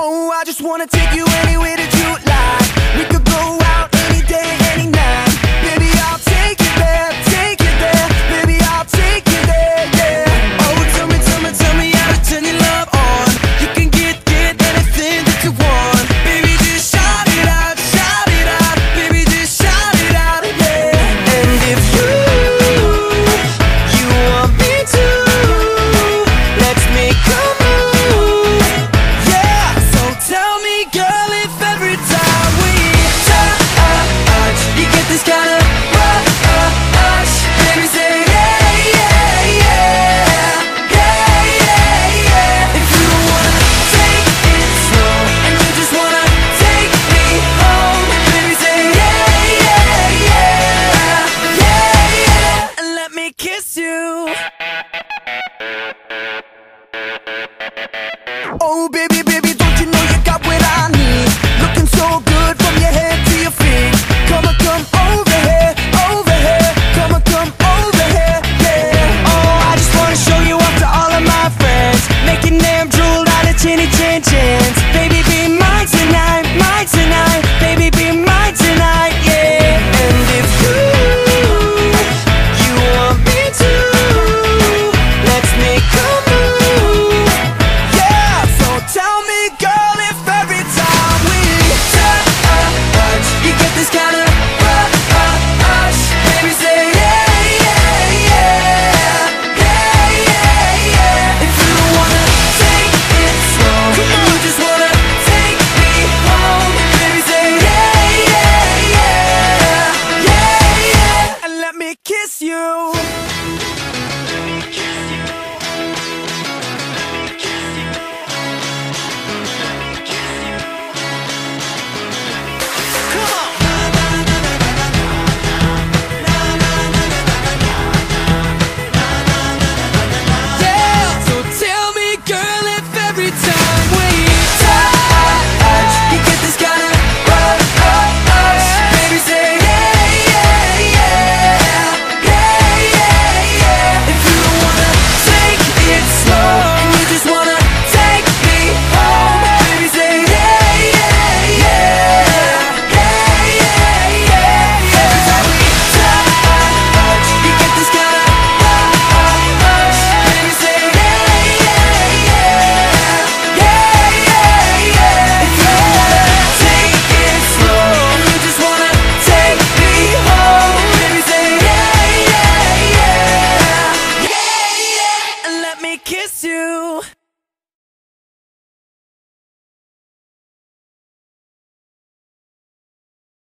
Oh, I just wanna take you anywhere that you like. We could go out. you.